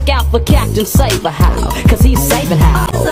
Look out for Captain how, cause he's saving how.